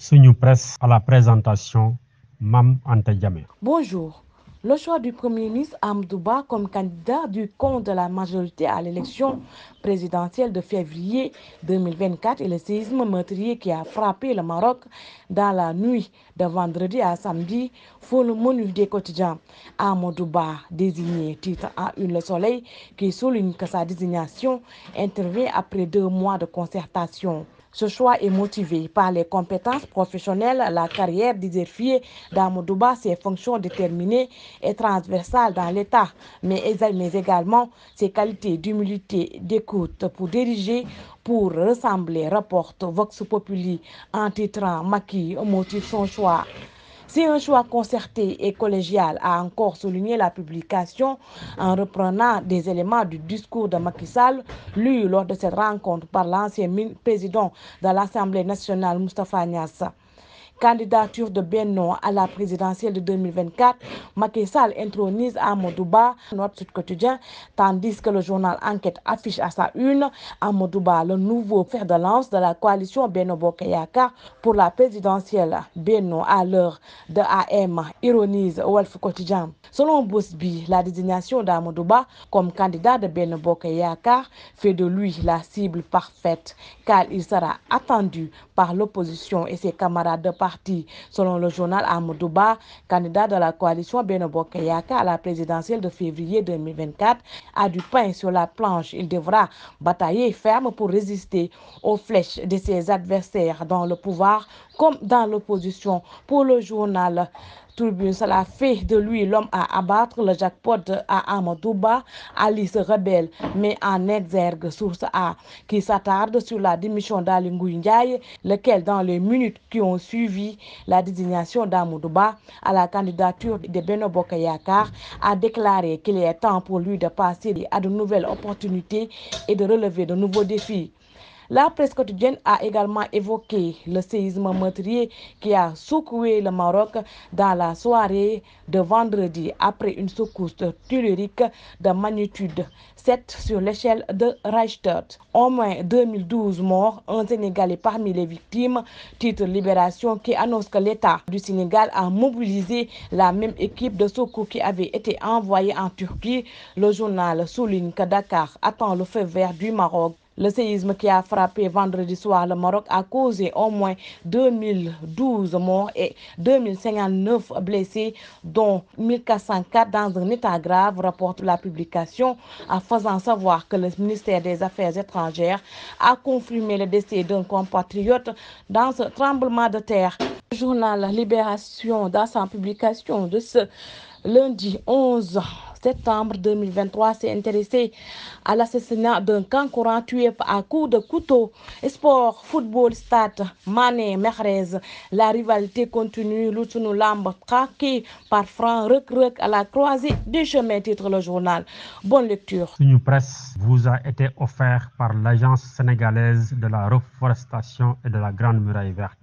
Suñu presse à la présentation, Mam Anta Diamé. Bonjour. Le choix du Premier ministre Amdouba comme candidat du compte de la majorité à l'élection présidentielle de février 2024 et le séisme meurtrier qui a frappé le Maroc dans la nuit de vendredi à samedi font le menu des quotidiens. Amadouba, désigné titre à une Le Soleil, qui souligne que sa désignation intervient après deux mois de concertation. Ce choix est motivé par les compétences professionnelles, la carrière diversifiée d'Amadouba, ses fonctions déterminées et transversales dans l'État, mais, également ses qualités d'humilité, d'écoute pour diriger, pour ressembler, rapporte Vox Populi en titrant Maki motive son choix. C'est un choix concerté et collégial, a encore souligné la publication en reprenant des éléments du discours de Macky Sall, lu lors de cette rencontre par l'ancien président de l'Assemblée nationale, Moustapha Niassa candidature de Benno à la présidentielle de 2024, Macky Sall intronise Amadouba, notre Sud Quotidien, tandis que le journal Enquête affiche à sa une Amadouba, le nouveau fer de lance de la coalition Benno Bokayaka pour la présidentielle. Benno à l'heure de AM, ironise Wolf Quotidien. Selon Bosby, la désignation d'Amadouba comme candidat de Benno Bokayaka fait de lui la cible parfaite, car il sera attendu par l'opposition et ses camarades de parti. Selon le journal Amadouba, candidat de la coalition Benobok Yaka à la présidentielle de février 2024, a du pain sur la planche. Il devra batailler ferme pour résister aux flèches de ses adversaires dans le pouvoir comme dans l'opposition. Pour le journal Tribune, cela fait de lui l'homme à abattre. Le jackpot à Amadouba, Ali se rebelle, mais en exergue source A, qui s'attarde sur la démission d'Ali Ndiaye, lequel, dans les minutes qui ont suivi la désignation d'Amadouba à la candidature de Beno Bokayakar, a déclaré qu'il est temps pour lui de passer à de nouvelles opportunités et de relever de nouveaux défis. La presse quotidienne a également évoqué le séisme meurtrier qui a secoué le Maroc dans la soirée de vendredi après une secousse tellurique de magnitude 7 sur l'échelle de Reichstadt. Au moins 2012 morts, un Sénégalais parmi les victimes, titre Libération qui annonce que l'État du Sénégal a mobilisé la même équipe de secours qui avait été envoyée en Turquie. Le journal souligne que Dakar attend le feu vert du Maroc le séisme qui a frappé vendredi soir le Maroc a causé au moins 2012 morts et 2059 blessés, dont 1404 dans un état grave, rapporte la publication, en faisant savoir que le ministère des Affaires étrangères a confirmé le décès d'un compatriote dans ce tremblement de terre. Le journal Libération, dans sa publication de ce lundi 11 septembre 2023 s'est intéressé à l'assassinat d'un concurrent tué à coups de couteau. Sport, football, stade, Mané, Mehrez. La rivalité continue. Lutsunu Lamb traqué par Franck Rec à la croisée du chemin, titre le journal. Bonne lecture. Une presse vous a été offert par l'Agence sénégalaise de la reforestation et de la Grande Muraille Verte.